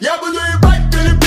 Я буду ебать, ты